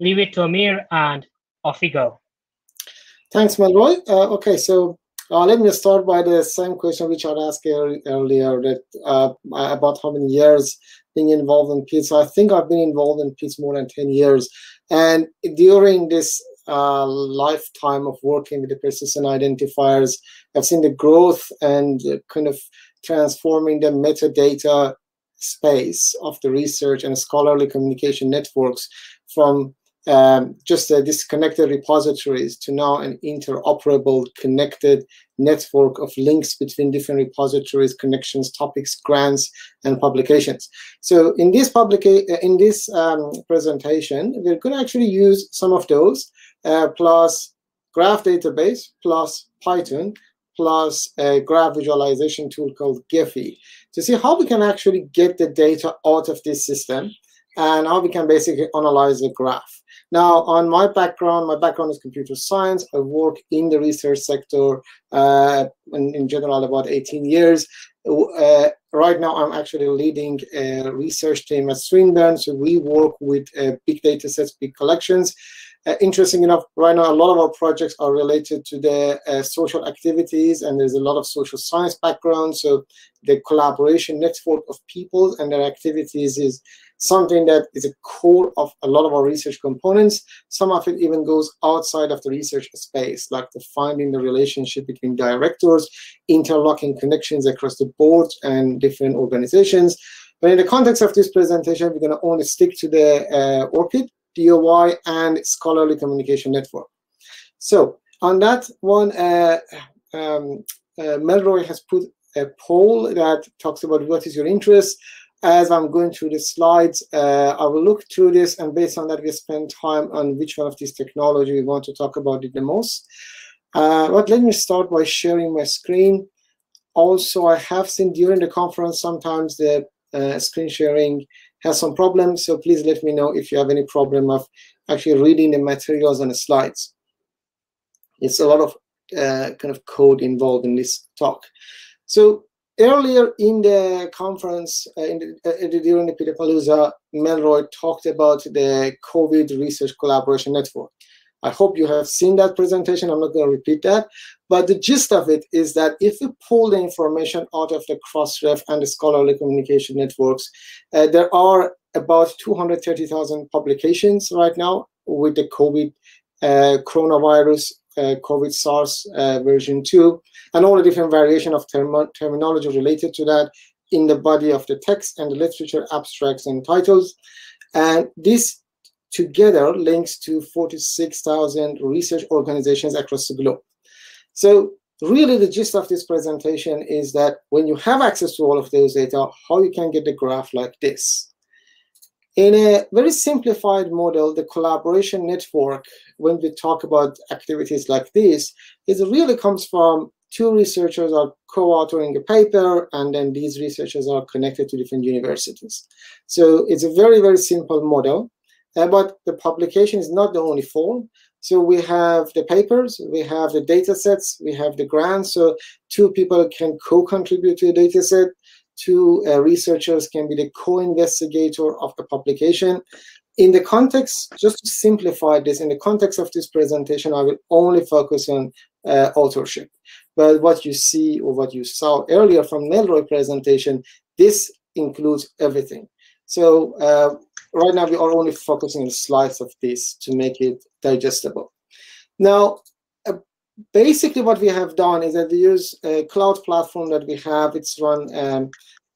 leave it to Amir and off we go. Thanks, Melroy. Uh, okay, so uh, let me start by the same question which I asked earlier that uh, about how many years being involved in PIDS. I think I've been involved in PIDS more than 10 years. And during this uh, lifetime of working with the persistent identifiers, I've seen the growth and kind of transforming the metadata space of the research and scholarly communication networks from um, just uh, disconnected repositories to now an interoperable connected network of links between different repositories, connections, topics, grants, and publications. So in this uh, in this um, presentation, we're going to actually use some of those uh, plus graph database plus Python plus a graph visualization tool called Gephi to see how we can actually get the data out of this system and how we can basically analyze the graph. Now, on my background, my background is computer science. I work in the research sector uh, in, in, general about 18 years. Uh, right now, I'm actually leading a research team at Swinburne. So we work with uh, big data sets, big collections. Uh, interesting enough, right now a lot of our projects are related to the uh, social activities, and there's a lot of social science background. So the collaboration network of people and their activities is something that is a core of a lot of our research components. Some of it even goes outside of the research space, like the finding the relationship between directors, interlocking connections across the board and different organizations. But in the context of this presentation, we're going to only stick to the uh, ORCID DOI, and Scholarly Communication Network. So on that one, uh, um, uh, Melroy has put a poll that talks about what is your interest. As I'm going through the slides, uh, I will look through this, and based on that, we spend time on which one of these technology we want to talk about it the most. Uh, but let me start by sharing my screen. Also, I have seen during the conference sometimes the uh, screen sharing has some problems. So please let me know if you have any problem of actually reading the materials and the slides. It's a lot of uh, kind of code involved in this talk. So earlier in the conference, uh, in the, uh, during the PIDapalooza, Melroy talked about the COVID Research Collaboration Network. I hope you have seen that presentation. I'm not going to repeat that. But the gist of it is that if you pull the information out of the Crossref and the scholarly communication networks, uh, there are about 230,000 publications right now with the COVID uh, coronavirus, uh, COVID SARS uh, version 2, and all the different variation of term terminology related to that in the body of the text and the literature abstracts and titles. And this together links to 46,000 research organizations across the globe. So really the gist of this presentation is that when you have access to all of those data, how you can get a graph like this. In a very simplified model, the collaboration network, when we talk about activities like this, it really comes from two researchers are co-authoring a paper, and then these researchers are connected to different universities. So it's a very, very simple model. Uh, but the publication is not the only form. So we have the papers, we have the data sets, we have the grants. So two people can co-contribute to a data set. Two uh, researchers can be the co-investigator of the publication. In the context, just to simplify this, in the context of this presentation, I will only focus on uh, authorship. But what you see or what you saw earlier from Melroy presentation, this includes everything. So uh, right now we are only focusing on slides of this to make it digestible. Now, uh, basically what we have done is that we use a cloud platform that we have. It's run um,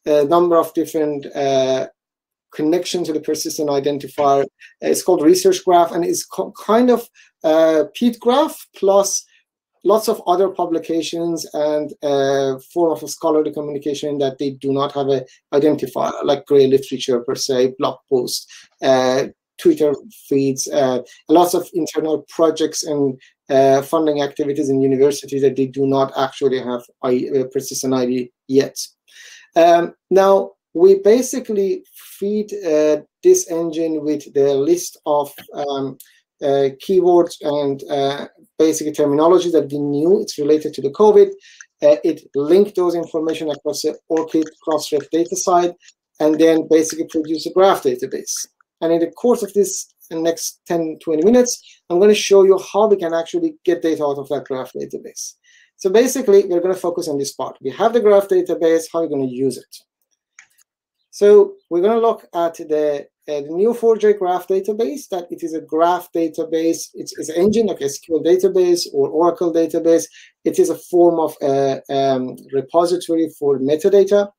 a number of different uh, to the persistent identifier. It's called Research Graph, and it's kind of uh, PID graph plus lots of other publications and uh, form of scholarly communication that they do not have a identifier, like gray literature per se, blog posts, uh, Twitter feeds, uh, lots of internal projects and uh, funding activities in universities that they do not actually have a persistent ID yet. Um, now, we basically feed uh, this engine with the list of um, uh, keywords and uh, basic terminology that we knew it's related to the COVID. Uh, it linked those information across the ORCID Crossref DataCite and then basically produce a graph database. And in the course of this the next 10, 20 minutes, I'm going to show you how we can actually get data out of that graph database. So basically, we're going to focus on this part. We have the graph database, how are we going to use it? So we're going to look at the, uh, the Neo4j graph database, that it is a graph database. It's, it's an engine like SQL database or Oracle database. It is a form of a um, repository for metadata.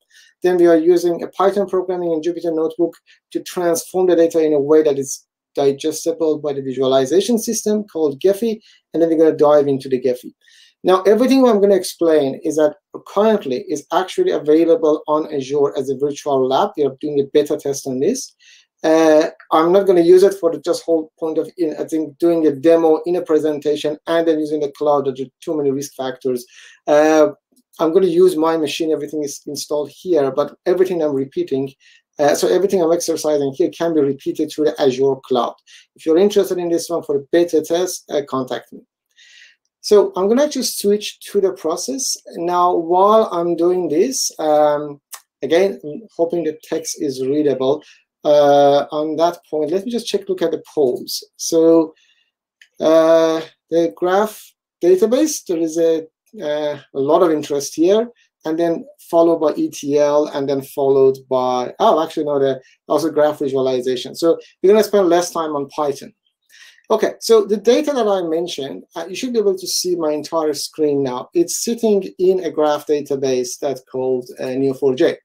Then we are using a Python programming in Jupyter Notebook to transform the data in a way that is digestible by the visualization system called Gephi, and then we're going to dive into the Gephi. Now, everything I'm going to explain is that currently is actually available on Azure as a virtual lab. We are doing a beta test on this. Uh, I'm not going to use it for the just whole point of, in, I think, doing a demo in a presentation and then using the cloud. There are too many risk factors. Uh, I'm going to use my machine. Everything is installed here, but everything I'm repeating uh, so everything I'm exercising here can be repeated through the Azure cloud. If you're interested in this one for a beta test, uh, contact me. So I'm going to actually switch to the process. Now, while I'm doing this, um, again, I'm hoping the text is readable. Uh, on that point, let me just check, look at the polls. So uh, the graph database, there is a, uh, a lot of interest here, and then followed by ETL, and then followed by, oh, actually, no, the also graph visualization. So we're going to spend less time on Python. Okay, so the data that I mentioned, uh, you should be able to see my entire screen now. It's sitting in a graph database that's called uh, Neo4j.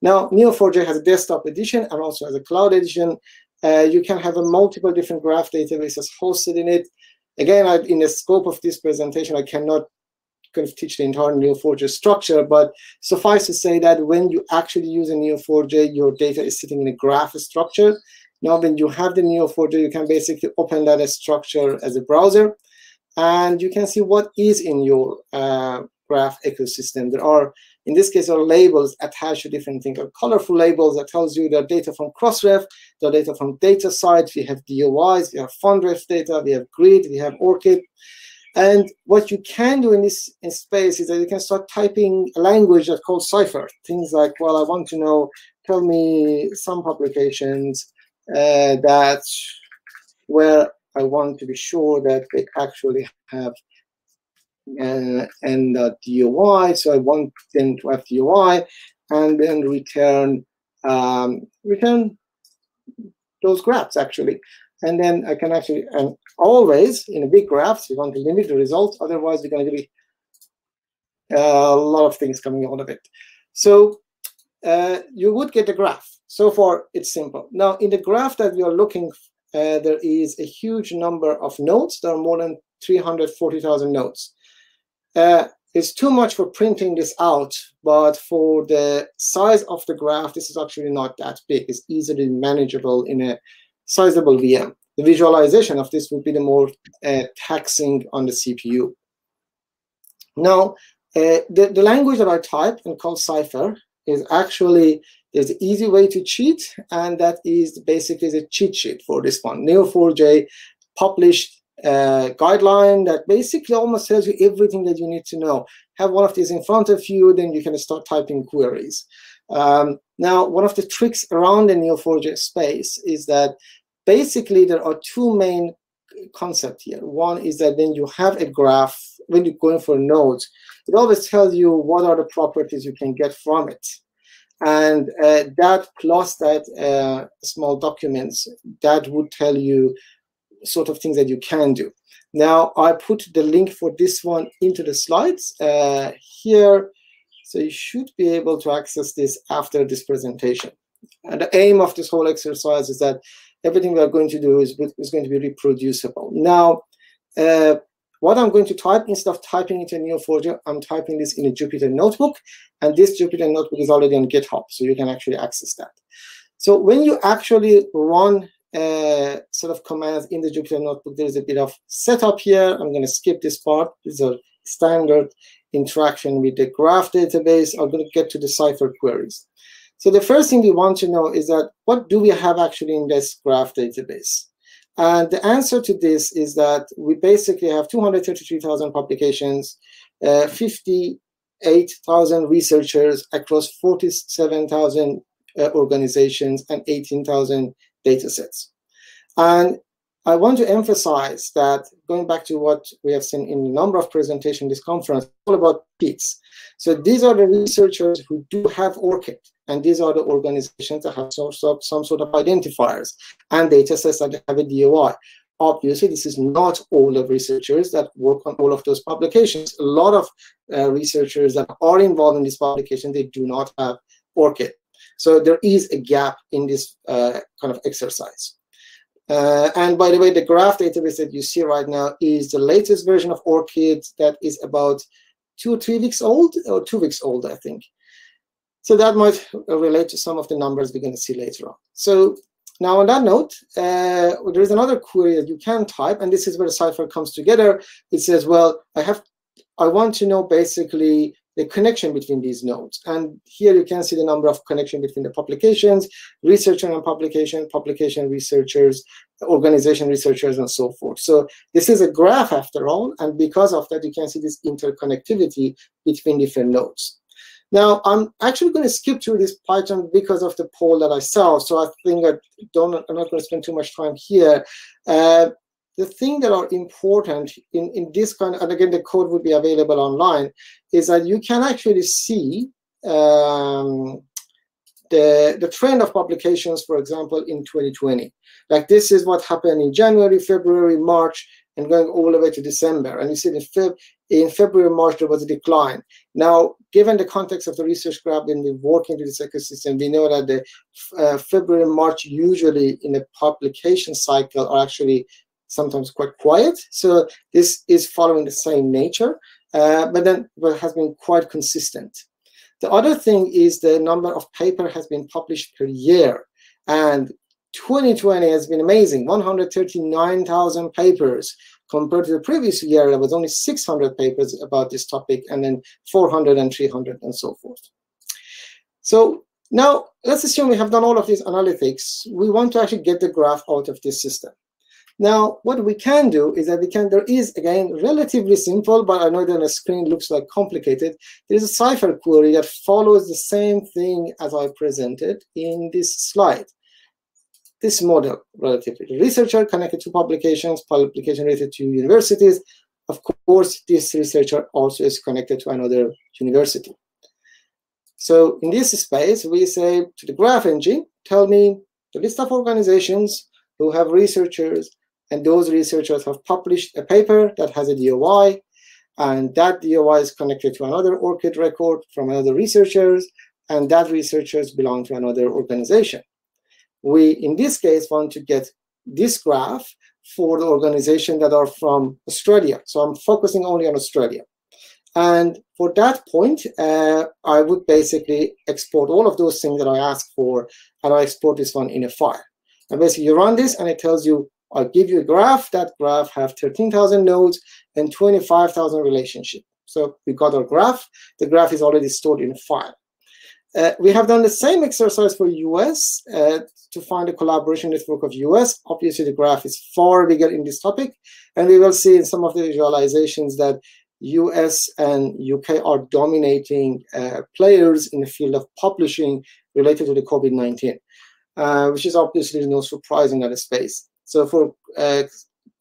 Now, Neo4j has a desktop edition and also has a cloud edition. Uh, you can have a multiple different graph databases hosted in it. Again, I, in the scope of this presentation, I cannot kind of teach the entire Neo4j structure, but suffice to say that when you actually use a Neo4j, your data is sitting in a graph structure. Now, when you have the Neo4j, you can basically open that structure as a browser, and you can see what is in your uh, graph ecosystem. There are, in this case, are labels attached to different things, are colorful labels that tells you the data from Crossref, the data from DataCite, we have DOIs, we have FundRef data, we have Grid, we have ORCID. And what you can do in this in space is that you can start typing a language that's called Cypher. Things like, well, I want to know, tell me some publications uh, that where I want to be sure that they actually have uh, and uh, DOI. So I want them to have DOI and then return um, return those graphs actually. And then I can actually, and always in a big graphs, you want to limit the results. Otherwise, you're going to be uh, a lot of things coming out of it. So uh, you would get a graph. So far, it's simple. Now, in the graph that are looking, uh, there is a huge number of nodes. There are more than 340,000 nodes. Uh, it's too much for printing this out, but for the size of the graph, this is actually not that big. It's easily manageable in a sizable VM. The visualization of this would be the more uh, taxing on the CPU. Now, uh, the, the language that I type and called Cypher is actually there's an easy way to cheat, and that is basically the cheat sheet for this one. Neo4j published a guideline that basically almost tells you everything that you need to know. Have one of these in front of you, then you can start typing queries. Um, now, one of the tricks around the Neo4j space is that basically there are two main concepts here. One is that when you have a graph, when you're going for nodes, it always tells you what are the properties you can get from it. And uh, that plus that uh, small documents, that would tell you sort of things that you can do. Now, I put the link for this one into the slides uh, here. So you should be able to access this after this presentation. And the aim of this whole exercise is that everything we are going to do is, is going to be reproducible. Now, uh, what I'm going to type, instead of typing into a Neo4j, I'm typing this in a Jupyter notebook. And this Jupyter notebook is already on GitHub, so you can actually access that. So when you actually run uh, sort of commands in the Jupyter notebook, there's a bit of setup here. I'm going to skip this part. These are standard interaction with the graph database. I'm going to get to the Cypher queries. So the first thing we want to know is that what do we have actually in this graph database? And the answer to this is that we basically have 233,000 publications, uh, 58,000 researchers across 47,000 uh, organizations and 18,000 datasets. And I want to emphasize that going back to what we have seen in a number of presentations this conference, all about PIDs. So these are the researchers who do have ORCID, and these are the organizations that have some, some sort of identifiers and data sets that have a DOI. Obviously, this is not all the researchers that work on all of those publications. A lot of uh, researchers that are involved in this publication, they do not have ORCID. So there is a gap in this uh, kind of exercise. Uh, and by the way, the graph database that you see right now is the latest version of ORCID that is about two or three weeks old, or two weeks old, I think. So that might relate to some of the numbers we're going to see later on. So now on that note, uh, there is another query that you can type, and this is where the Cypher comes together. It says, well, I have, I want to know basically the connection between these nodes. And here you can see the number of connection between the publications, researcher and publication, publication researchers, organization researchers, and so forth. So this is a graph after all, and because of that, you can see this interconnectivity between different nodes. Now, I'm actually going to skip through this Python because of the poll that I saw, so I think I don't, I'm not going to spend too much time here. Uh, the thing that are important in, in this kind, and again, the code would be available online, is that you can actually see um, the, the trend of publications, for example, in 2020. Like this is what happened in January, February, March, and going all the way to December. And you see in, Feb in February, March, there was a decline. Now, given the context of the research graph and the working to this ecosystem, we know that the uh, February, March usually in the publication cycle are actually sometimes quite quiet. So this is following the same nature, uh, but then but has been quite consistent. The other thing is the number of paper has been published per year. And 2020 has been amazing, 139,000 papers compared to the previous year, there was only 600 papers about this topic, and then 400 and 300 and so forth. So now let's assume we have done all of these analytics. We want to actually get the graph out of this system. Now, what we can do is that we can, there is, again, relatively simple, but I know that on the screen looks like complicated. There's a Cypher query that follows the same thing as I presented in this slide. This model, relatively. The researcher connected to publications, publication related to universities. Of course, this researcher also is connected to another university. So in this space, we say to the graph engine, tell me the list of organizations who have researchers and those researchers have published a paper that has a DOI, and that DOI is connected to another ORCID record from another researchers, and that researchers belong to another organization. We, in this case, want to get this graph for the organization that are from Australia. So I'm focusing only on Australia. And for that point, uh, I would basically export all of those things that I asked for, and I export this one in a file. And basically, you run this, and it tells you I'll give you a graph. That graph have 13,000 nodes and 25,000 relationships. So we got our graph. The graph is already stored in a file. Uh, we have done the same exercise for US uh, to find a collaboration network of US. Obviously, the graph is far bigger in this topic. And we will see in some of the visualizations that US and UK are dominating uh, players in the field of publishing related to the COVID-19, uh, which is obviously no surprise in that space. So for uh,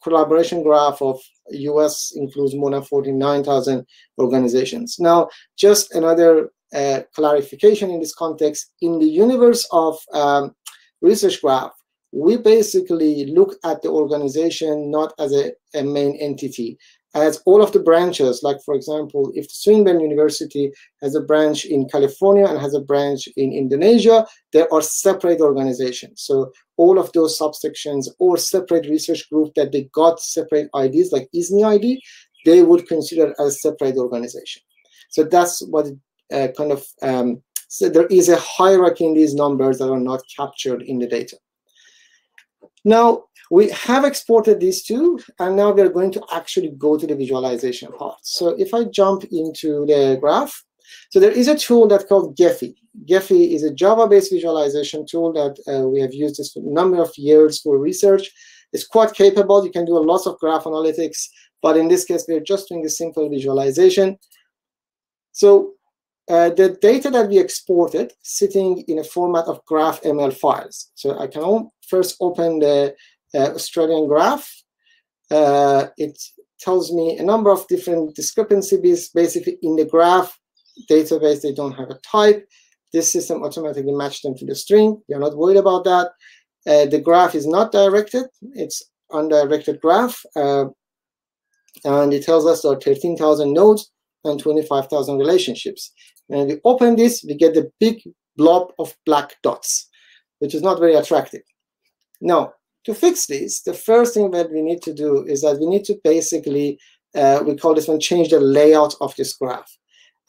collaboration graph of US includes more than 49,000 organizations. Now, just another uh, clarification in this context, in the universe of um, research graph, we basically look at the organization not as a, a main entity, as all of the branches, like for example, if the Swinburne University has a branch in California and has a branch in Indonesia, there are separate organizations. So all of those subsections or separate research group that they got separate IDs, like ISNI ID, they would consider as separate organization. So that's what uh, kind of, um, so there is a hierarchy in these numbers that are not captured in the data. Now, we have exported these two, and now we're going to actually go to the visualization part. So if I jump into the graph, so there is a tool that's called Gephi. Gephi is a Java-based visualization tool that uh, we have used this for a number of years for research. It's quite capable. You can do a lot of graph analytics, but in this case, we're just doing a simple visualization. So uh, the data that we exported sitting in a format of GraphML files. So I can first open the Australian graph. Uh, it tells me a number of different discrepancies. Basically, in the graph database, they don't have a type. This system automatically matched them to the string. You're not worried about that. Uh, the graph is not directed. It's undirected graph. Uh, and it tells us there are 13,000 nodes and 25,000 relationships. And we open this, we get the big blob of black dots, which is not very attractive. Now, to fix this, the first thing that we need to do is that we need to basically, uh, we call this one change the layout of this graph.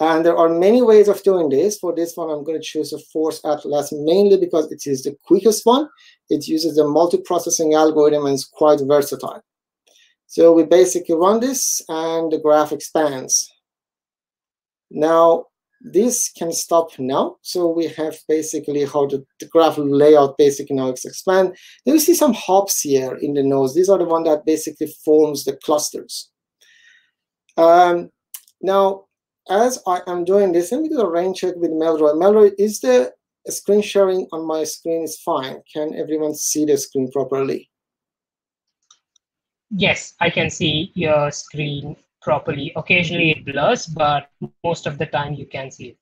And there are many ways of doing this. For this one, I'm going to choose a force atlas mainly because it is the quickest one. It uses the multiprocessing algorithm and is quite versatile. So we basically run this and the graph expands. Now, this can stop now. So we have basically how the, the graph layout basically now expand. Then we see some hops here in the nodes. These are the one that basically forms the clusters. Um, now, as I am doing this, let me do a rain check with Melroy. Melroy, is the screen sharing on my screen is fine? Can everyone see the screen properly? Yes, I can see your screen properly. Occasionally it blurs, but most of the time you can see it.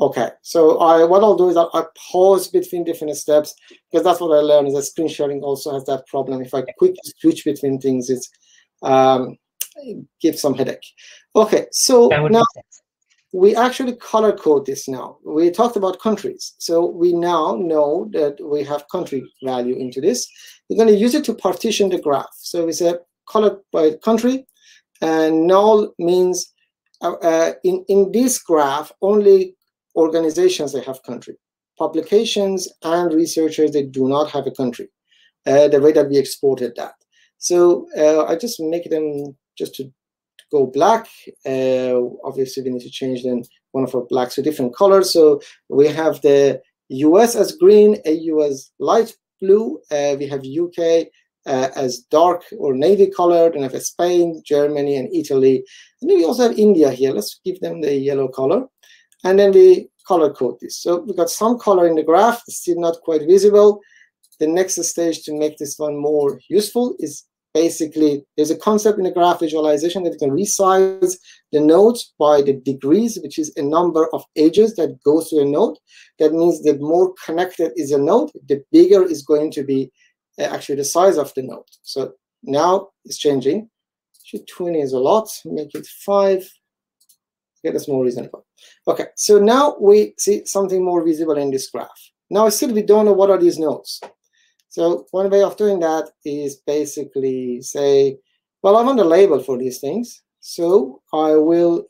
Okay, so I what I'll do is I'll, I'll pause between different steps because that's what I learned is that screen sharing also has that problem. If I quickly switch between things, it's um, it gives some headache. Okay, so now we actually color code this now. We talked about countries. So we now know that we have country value into this. We're going to use it to partition the graph. So we say color by country, and null means uh, uh, in, in this graph, only organizations they have country. Publications and researchers, they do not have a country, uh, the way that we exported that. So uh, I just make them just to go black. Uh, obviously, we need to change then one of our blacks to different colors. So we have the US as green, AU as light blue. Uh, we have UK uh, as dark or navy colored, and have Spain, Germany, and Italy. And then we also have India here. Let's give them the yellow color. And then we color code this. So we got some color in the graph, it's still not quite visible. The next stage to make this one more useful is basically, there's a concept in the graph visualization that you can resize the nodes by the degrees, which is a number of edges that goes to a node. That means the more connected is a node, the bigger is going to be actually the size of the node. So now it's changing. Actually, 20 is a lot. Make it 5. Get us more reasonable. Okay, so now we see something more visible in this graph. Now still we don't know what are these nodes. So one way of doing that is basically say, well, I want a label for these things. So I will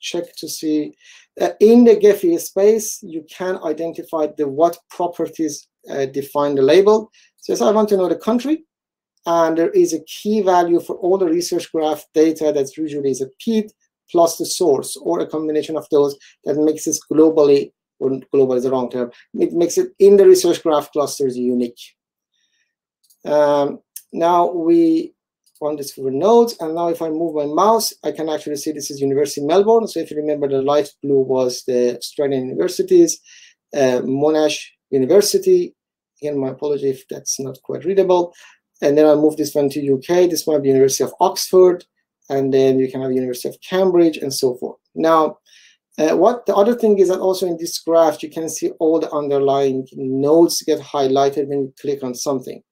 check to see uh, in the Gephi space, you can identify the what properties uh, define the label. So I want to know the country, and there is a key value for all the research graph data that's usually is a PID plus the source or a combination of those that makes this globally, or global is the wrong term, it makes it in the research graph clusters unique. Um, now we run this for nodes, and now if I move my mouse, I can actually see this is University Melbourne. So if you remember, the light blue was the Australian universities, uh, Monash University. Again, my apology if that's not quite readable. And then I move this one to UK. This might be University of Oxford, and then you can have University of Cambridge and so forth. Now, uh, what the other thing is that also in this graph, you can see all the underlying nodes get highlighted when you click on something.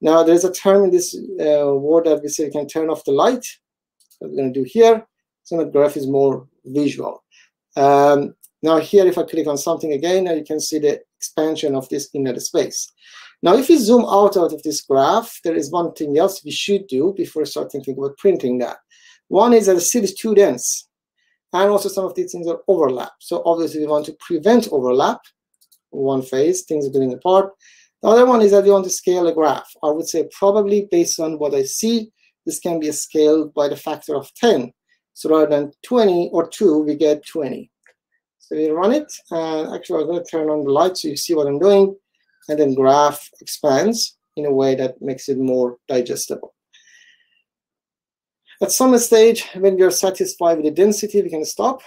Now, there's a term in this uh, word that we say you can turn off the light. What we're going to do here. So the graph is more visual. Um, now here, if I click on something again, now you can see the expansion of this inner space. Now, if we zoom out, out of this graph, there is one thing else we should do before we start thinking about printing that. One is that the city is too dense. And also some of these things are overlap. So obviously we want to prevent overlap. One phase, things are getting apart. The other one is that we want to scale a graph. I would say probably based on what I see, this can be scaled by the factor of 10. So rather than 20 or 2, we get 20. So we run it, and actually I'm going to turn on the light so you see what I'm doing, and then graph expands in a way that makes it more digestible. At some stage, when we are satisfied with the density, we can stop.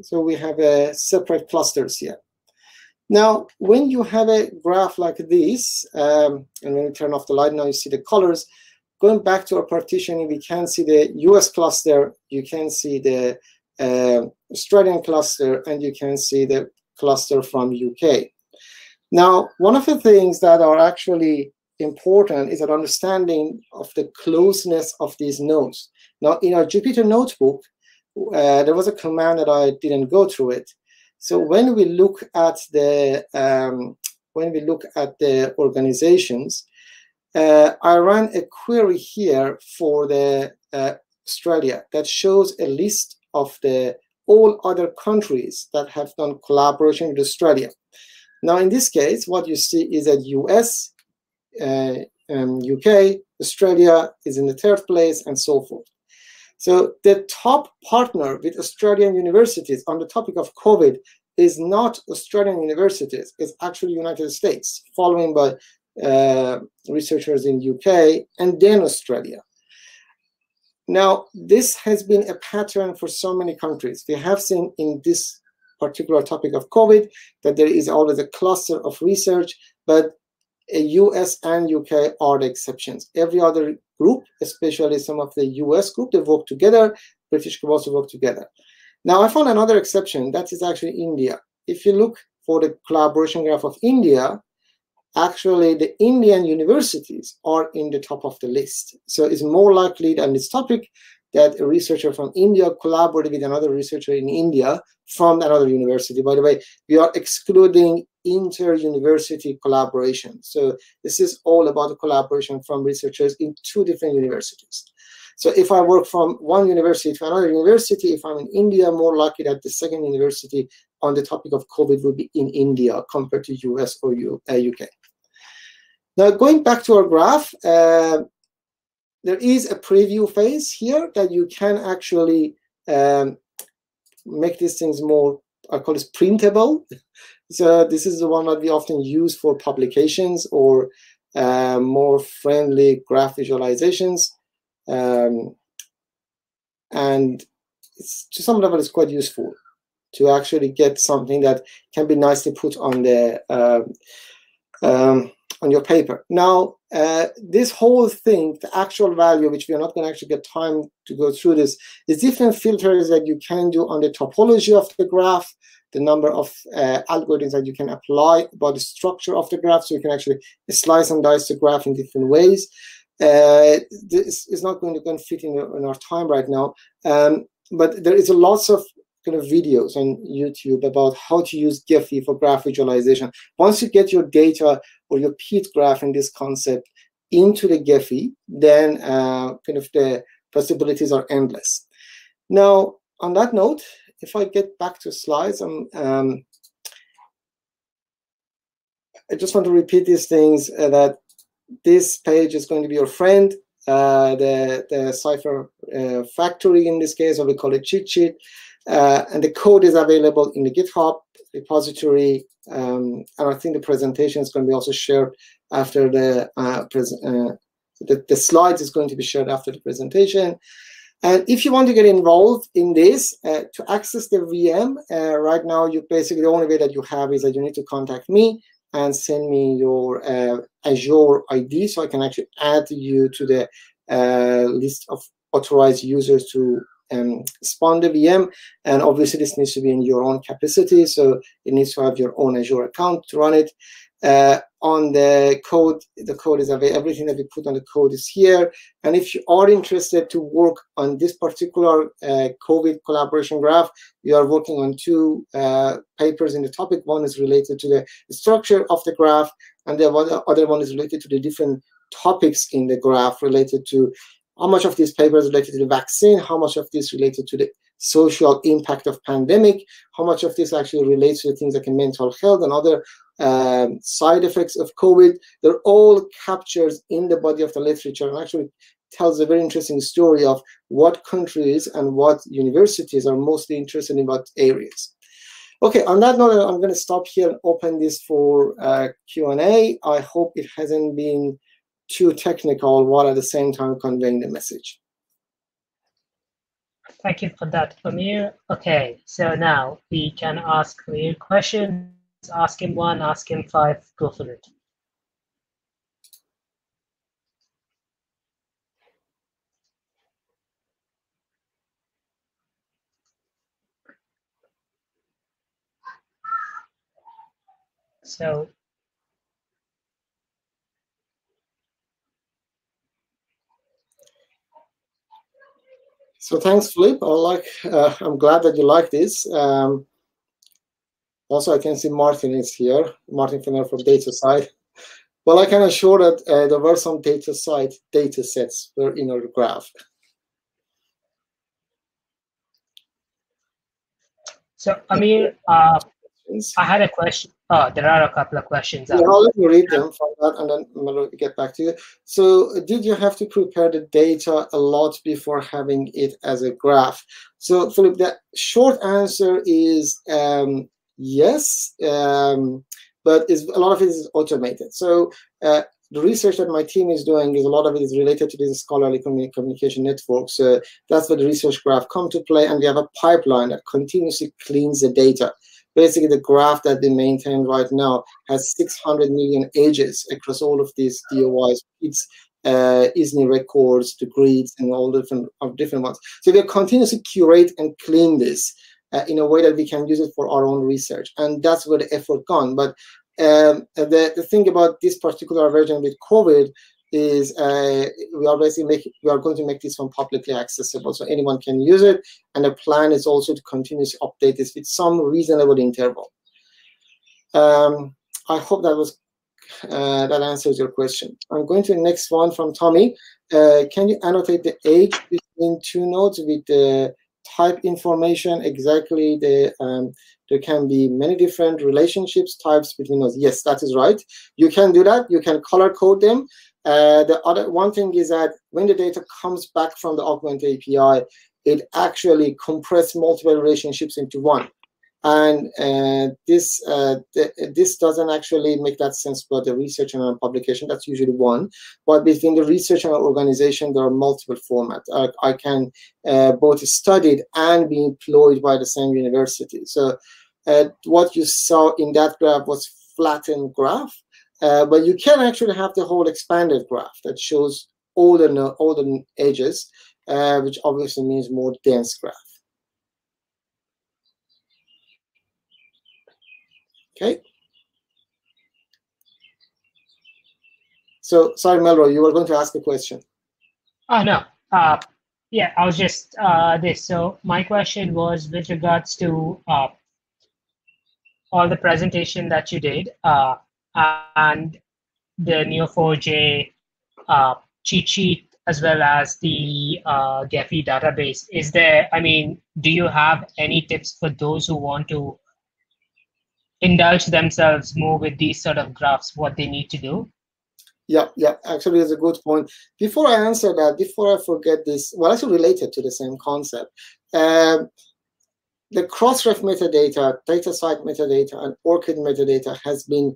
So we have uh, separate clusters here. Now, when you have a graph like this, um, and when we turn off the light, now you see the colors. Going back to our partitioning, we can see the US cluster, you can see the uh, Australian cluster, and you can see the cluster from UK. Now, one of the things that are actually important is an understanding of the closeness of these nodes. Now, in our Jupyter notebook, uh, there was a command that I didn't go through it. So when we look at the um, when we look at the organizations, uh, I ran a query here for the uh, Australia that shows a list of the all other countries that have done collaboration with Australia. Now, in this case, what you see is that US, uh, um, UK, Australia is in the third place, and so forth. So the top partner with Australian universities on the topic of COVID is not Australian universities, it's actually United States, following by uh, researchers in UK and then Australia. Now, this has been a pattern for so many countries. We have seen in this particular topic of COVID that there is always a cluster of research, but US and UK are the exceptions. Every other group, especially some of the US group, they work together. British group also work together. Now, I found another exception. That is actually India. If you look for the collaboration graph of India, actually the Indian universities are in the top of the list. So it's more likely on this topic that a researcher from India collaborated with another researcher in India from another university. By the way, we are excluding inter-university collaboration. So this is all about collaboration from researchers in two different universities. So if I work from one university to another university, if I'm in India, more likely that the second university on the topic of COVID would be in India compared to US or U, uh, UK. Now going back to our graph, uh, there is a preview phase here that you can actually um, make these things more, I call it printable. So this is the one that we often use for publications or uh, more friendly graph visualizations. Um, and to some level, it's quite useful to actually get something that can be nicely put on the uh, um, on your paper. Now, uh, this whole thing, the actual value, which we are not going to actually get time to go through this, is different filters that you can do on the topology of the graph, the number of uh, algorithms that you can apply about the structure of the graph, so you can actually slice and dice the graph in different ways. Uh, this is not going to, fit in, in, our time right now, um, but there is a lots of kind of videos on YouTube about how to use Gephi for graph visualization. Once you get your data or your PID graph in this concept into the Gephi, then uh, kind of the possibilities are endless. Now, on that note, if I get back to slides, I'm, um, I just want to repeat these things uh, that this page is going to be your friend. Uh, the, the Cypher uh, factory in this case, or we call it cheat sheet. Uh, and the code is available in the GitHub repository. Um, and I think the presentation is going to be also shared after the, uh, uh, the, the slides is going to be shared after the presentation. And if you want to get involved in this, uh, to access the VM, uh, right now, you basically the only way that you have is that you need to contact me and send me your uh, Azure ID so I can actually add you to the uh, list of authorized users to um, spawn the VM. And obviously, this needs to be in your own capacity. So it needs to have your own Azure account to run it. Uh, on the code, the code is available. Everything that we put on the code is here. And if you are interested to work on this particular uh, COVID collaboration graph, we are working on two uh, papers in the topic. One is related to the structure of the graph, and the other one is related to the different topics in the graph related to how much of this paper is related to the vaccine, how much of this related to the social impact of pandemic, how much of this actually relates to things like mental health and other um, side effects of COVID. They're all captured in the body of the literature and actually tells a very interesting story of what countries and what universities are mostly interested in what areas. Okay, on that note, I'm going to stop here and open this for uh, Q&A. I hope it hasn't been too technical while at the same time conveying the message. Thank you for that, Amir. Okay, so now we can ask Amir questions. ask him one, ask him five, go for it. So So thanks, Philip. I like. Uh, I'm glad that you like this. Um, also, I can see Martin is here. Martin Fenner from DataCite. Well, I can assure that uh, there were some DataCite data sets were in our graph. So, Amir, uh, I had a question. Oh, there are a couple of questions. Yeah, I'll let you read them from that and then we'll get back to you. So did you have to prepare the data a lot before having it as a graph? So Philip, the short answer is um, yes, um, but a lot of it is automated. So uh, the research that my team is doing is a lot of it is related to this scholarly communication network. So that's where the research graph come to play, and we have a pipeline that continuously cleans the data basically the graph that they maintain right now has 600 million edges across all of these DOIs. It's uh, ISNI records, the grids, and all different of different ones. So we continuously curate and clean this uh, in a way that we can use it for our own research, and that's where the effort gone. But um, the, the thing about this particular version with COVID is uh, we are basically make, we are going to make this one publicly accessible so anyone can use it. And the plan is also to continuously update this with some reasonable interval. Um, i hope that was uh, that answers your question. I'm going to the next one from tommy. Uh, can you annotate the edge between two nodes with the type information? Exactly the um, there can be many different relationships types between those yes that is right. You can do that. You can color code them uh, the other one thing is that when the data comes back from the Augment API, it actually compresses multiple relationships into one. And uh, this uh, th this doesn't actually make that sense for the research and publication. That's usually one. But between the research and organization, there are multiple formats. I, I can uh, both studied and be employed by the same university. So uh, what you saw in that graph was flattened graph uh, but you can actually have the whole expanded graph that shows all the, all the edges, uh, which obviously means more dense graph. Okay. So, sorry, Melroy, you were going to ask a question. Oh, no. Uh, yeah, I was just uh, this. So my question was with regards to uh, all the presentation that you did. Uh, and the Neo4j uh, cheat sheet as well as the uh, Gephi database. Is there, I mean, do you have any tips for those who want to indulge themselves more with these sort of graphs, what they need to do? Yeah, yeah, actually, it's a good point. Before I answer that, before I forget this, well, actually related to the same concept. Um, the Crossref metadata, DataCite metadata, and ORCID metadata has been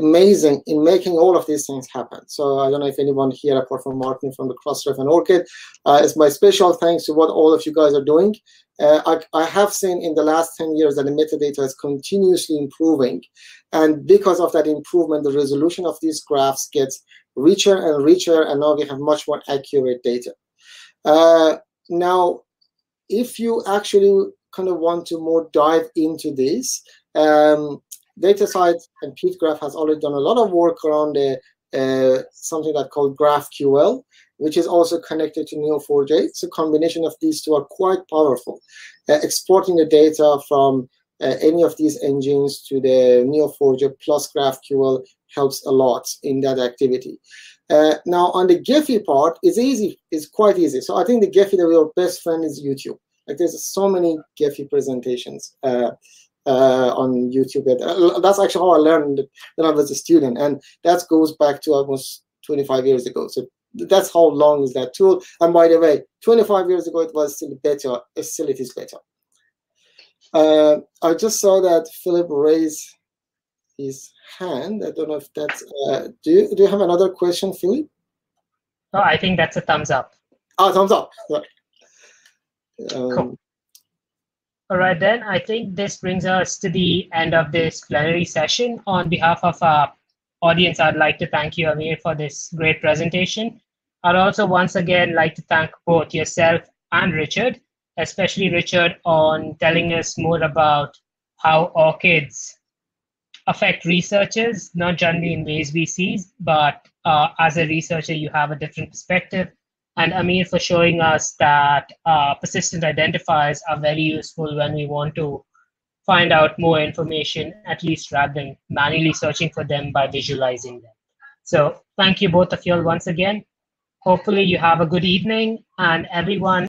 amazing in making all of these things happen. So I don't know if anyone here, apart from Martin from the Crossref and ORCID, uh, it's my special thanks to what all of you guys are doing. Uh, I, I, have seen in the last 10 years that the metadata is continuously improving. And because of that improvement, the resolution of these graphs gets richer and richer, and now we have much more accurate data. Uh, now, if you actually kind of want to more dive into this, um, DataCite and PID Graph has already done a lot of work around uh, something that called GraphQL, which is also connected to Neo4j. So combination of these two are quite powerful. Uh, exporting the data from uh, any of these engines to the Neo4j plus GraphQL helps a lot in that activity. Uh, now on the Gephi part, it's easy, it's quite easy. So I think the Gephi that our best friend is YouTube. Like there's so many Gephi presentations. Uh, uh, on YouTube. Uh, that's actually how I learned when I was a student, and that goes back to almost 25 years ago. So that's how long is that tool. And by the way, 25 years ago it was still better. It still it is better. Uh, I just saw that Philip raised his hand. I don't know if that's. Uh, do you do you have another question, Philip? No, I think that's a thumbs up. Oh, thumbs up. Right. Um, cool. All right, then I think this brings us to the end of this plenary session. On behalf of our audience, I'd like to thank you, Amir, for this great presentation. I'd also once again like to thank both yourself and Richard, especially Richard on telling us more about how ORCIDs affect researchers, not generally in ways we see, but uh, as a researcher, you have a different perspective. And Amir for showing us that uh, persistent identifiers are very useful when we want to find out more information, at least rather than manually searching for them by visualizing them. So thank you both of you all once again. Hopefully you have a good evening and everyone